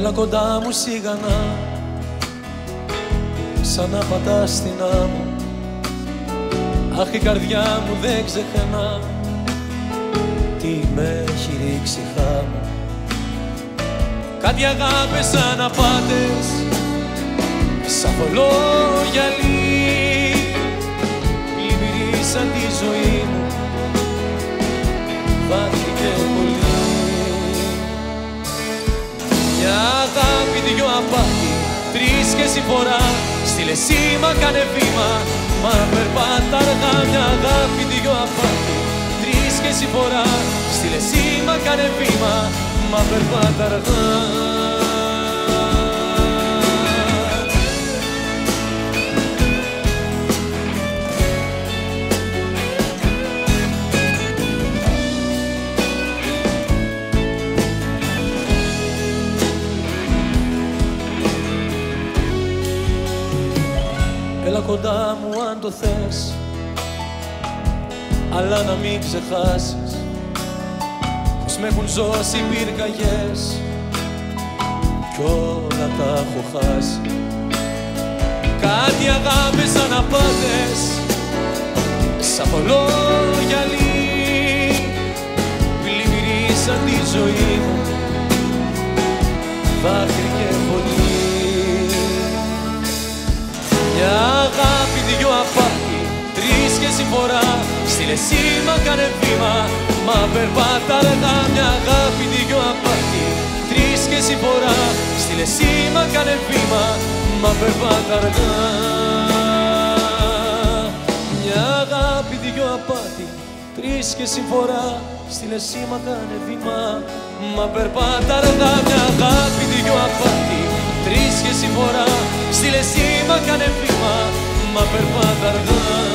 Έλα κοντά μου σιγανά Σαν να πατάς στην άμμο. Αχ η καρδιά μου δεν ξεχνά Τι με έχει ρίξει χάμω. Κάτι αγάπες σαν απάτες Σαν θολό αγάπη δυο απάτη Τρεις και συμφορά. Στείλε σήμα κάνε βήμα Μα περπάτα αργά. Μια αγάπη δυο απάτη Τρεις και συμφορά. Στείλε σήμα κάνε βήμα Μα περπάτα αργά Έλα κοντά μου αν το θες Αλλά να μην ξεχάσεις Πως με έχουν ζώσει πυρκαγιές Κι όλα τα έχω χάσει. Κάτι αγάπες σαν απάτες Σαν πολλό γυαλί Πλημμυρίσαν τη ζωή μου. Δάκρυ τρεις και συμφορά Στείλε σήμα, κάνε βήμα, μα περπάτα αργά Μια αγάπη, δυο απάτη, τρεις και συμφορά. Στείλε σήμα, κάνε βήμα, μα περπάτα αργά Μια αγάπη, δυο απάτη, τρεις και συμφορά. Στείλε σήμα, κάνε βήμα, μα περπάτα αργά Μια αγάπη, δυο απάτη, τρεις και συμφορά. Στείλε σήμα, κάνε βήμα, μα περπάτα αργά